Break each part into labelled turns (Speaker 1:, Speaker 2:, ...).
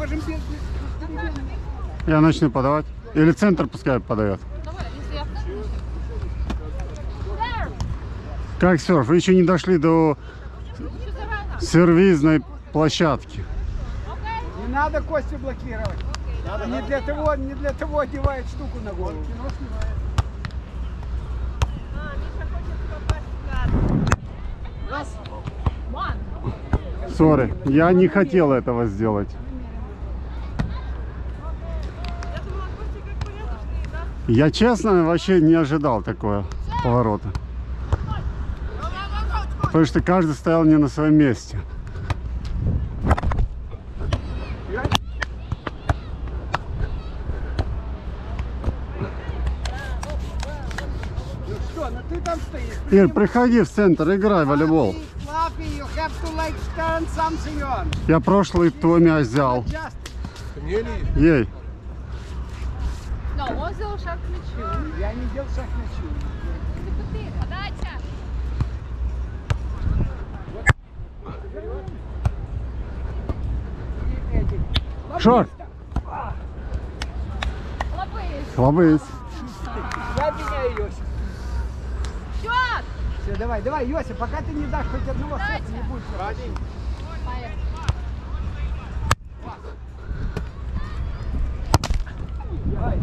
Speaker 1: можем
Speaker 2: Я начну подавать. Или центр пускай подает. Как серф? Вы еще не дошли до сервизной площадки.
Speaker 1: Не надо Костю блокировать. Не для того, не для того одевает штуку на голову.
Speaker 3: Ван.
Speaker 2: Сори, я не хотел этого сделать. Я честно вообще не ожидал такого поворота. Потому что каждый стоял не на своем месте. Ир, приходи в центр, играй в волейбол. Я прошлый твой мяч взял. Ей.
Speaker 3: Но он сделал шаг к мячу.
Speaker 1: я не делал шаг на чью.
Speaker 3: Подача.
Speaker 1: И эти.
Speaker 2: Шор.
Speaker 3: Лопысь.
Speaker 2: Слабый.
Speaker 1: Я меняю Йосиф.
Speaker 3: Счет.
Speaker 1: Все, давай, давай, Йосиф, пока ты не дашь хоть одного сета, не будешь.
Speaker 3: Поехали.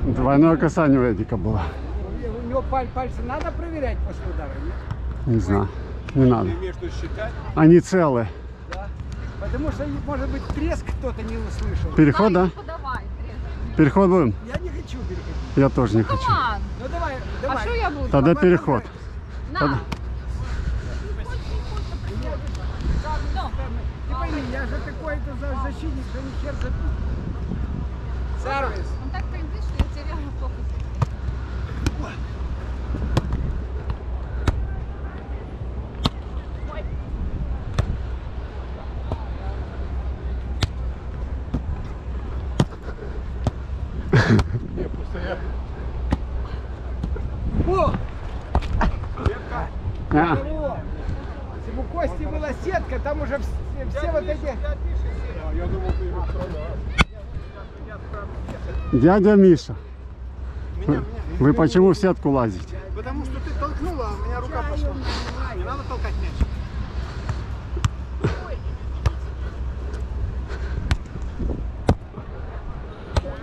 Speaker 2: Двойное касание у Эдика было.
Speaker 1: У него паль- пальцы надо проверять после удара, нет?
Speaker 2: Не знаю. Не надо. Они целые.
Speaker 1: Да. Потому что, может быть, треск кто-то не услышал.
Speaker 2: Переход, да?
Speaker 3: Подавай.
Speaker 2: Переход будем?
Speaker 1: Я не хочу переходить.
Speaker 2: Я тоже не хочу.
Speaker 3: Команд.
Speaker 1: Ну давай,
Speaker 3: А
Speaker 1: давай.
Speaker 3: что я буду?
Speaker 2: Тогда переход.
Speaker 3: На.
Speaker 2: Тогда-
Speaker 3: Ну,
Speaker 1: Ты пойми, я же такой-то за- защитник, что ни хер забил. Сервис.
Speaker 3: он так трендит, что я теряю фокус.
Speaker 4: Не, просто я...
Speaker 1: О!
Speaker 2: А,
Speaker 1: О! Если бы у Кости была сетка, там уже все, все вот эти...
Speaker 4: А, я думал, ты его продашь.
Speaker 2: Дядя Миша,
Speaker 4: Меня, меня.
Speaker 2: вы почему в сетку лазите?
Speaker 4: Потому что ты толкнула, а у меня рука пошла. Не надо толкать мяч.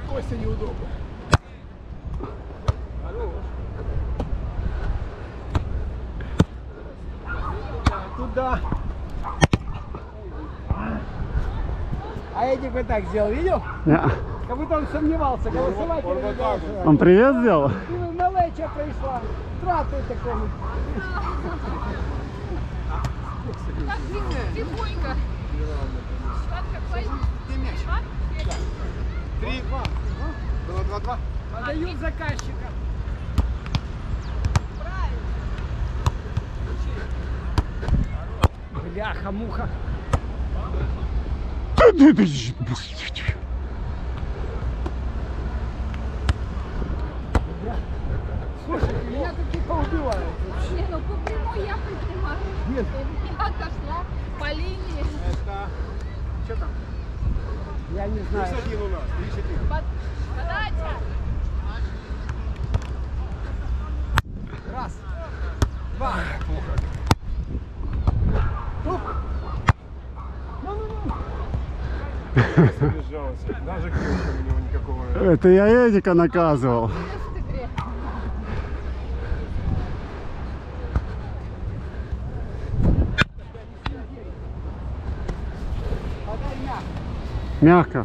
Speaker 1: Костя неудобно. Туда. А Эдик вот так сделал, видел?
Speaker 2: Не.
Speaker 1: Как будто он сомневался, голосовать
Speaker 4: Он
Speaker 1: или
Speaker 4: вот
Speaker 1: не
Speaker 4: так
Speaker 1: голосовать.
Speaker 2: Он привет сделал?
Speaker 1: Малеча прийшла. Тратуй такому.
Speaker 3: Так, тихонько.
Speaker 4: Три. Было два-два.
Speaker 1: Подают заказчика. Бляха, муха. Слушай, меня такие поубивают.
Speaker 3: Не, ну по прямой я поднимаю.
Speaker 1: Нет.
Speaker 3: Я отошла по линии.
Speaker 4: Это... Что там?
Speaker 1: Я не знаю.
Speaker 4: 31 у нас. 31.
Speaker 3: Под- Подача.
Speaker 1: Раз. Два. Оп. Ну-ну-ну.
Speaker 4: Задержался. Даже крючка у него никакого.
Speaker 2: Это я Эдика наказывал.
Speaker 3: Я в игре.
Speaker 1: Подай мягко.
Speaker 2: Мягко.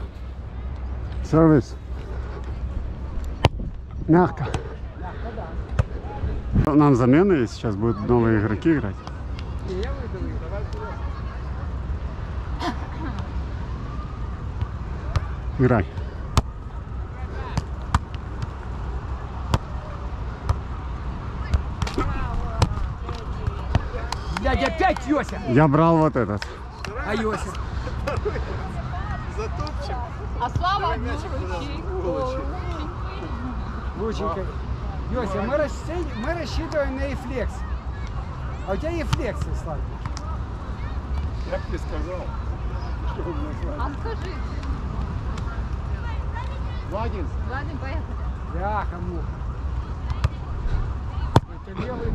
Speaker 2: Сервис. Мягко. Нам замена есть, сейчас будут новые игроки играть. Играй.
Speaker 1: Блядь, опять Йося.
Speaker 2: Я брал вот этот.
Speaker 1: А Йося?
Speaker 4: Затопчик.
Speaker 3: А Слава одну ручейку.
Speaker 1: Лученько. Йося, мы, рассчитываем, мы рассчитываем на рефлекс. А у тебя рефлексы, Слава.
Speaker 4: Я бы тебе сказал. Что у меня с вами.
Speaker 3: А скажи,
Speaker 4: Два-один.
Speaker 3: Ладно, поехали.
Speaker 1: Бляха, муха. Это левый.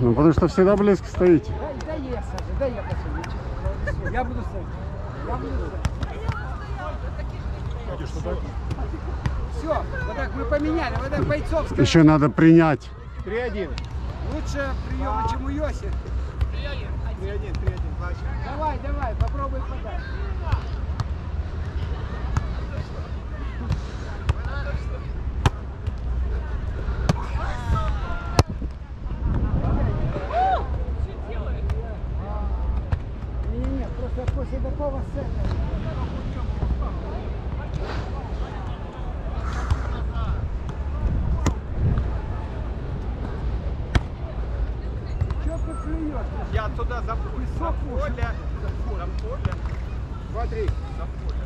Speaker 2: Ну, потому что всегда близко стоите.
Speaker 1: Дай, дай я, Саша, дай я посмотрю. Я буду стоять. Я буду стоять. Все, вот так мы поменяли. Вот так бойцовская.
Speaker 2: Еще надо принять.
Speaker 4: Три-один.
Speaker 1: Лучше приема, чем у Йоси.
Speaker 4: Три-один, три-один. Значит.
Speaker 1: Давай, давай, попробуй подать. Не-не-не, просто после такого сета. Чё ты плюешь?
Speaker 4: Я туда за поле. За поле. За поле. Два-три. За поле.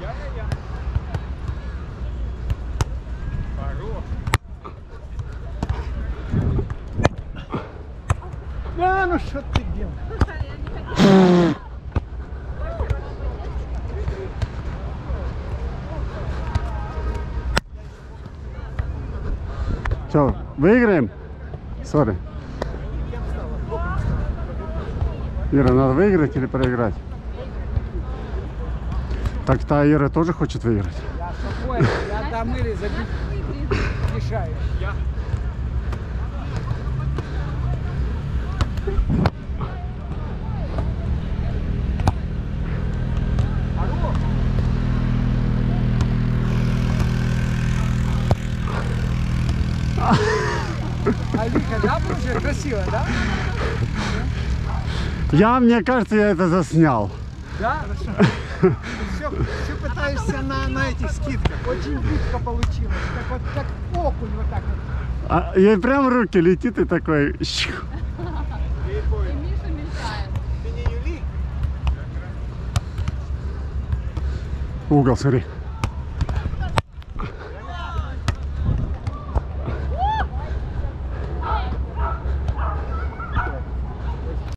Speaker 4: Я-я-я. Хорош.
Speaker 1: А, ну что ты делаешь?
Speaker 2: Все, выиграем? Сори. Ира, надо выиграть или проиграть? Так та Ира тоже хочет выиграть.
Speaker 1: Я спокойно, я дам Ире забить решаю.
Speaker 4: Я.
Speaker 1: А Красиво, да?
Speaker 2: Я, мне кажется, я это заснял.
Speaker 1: Да?
Speaker 4: Все, все пытаешься на, на этих скидках.
Speaker 1: Очень близко получилось. Как вот как окунь вот так вот.
Speaker 2: А ей прям в руки летит и такой...
Speaker 3: И Миша мельчает.
Speaker 4: Ты не Юли?
Speaker 2: Угол, смотри.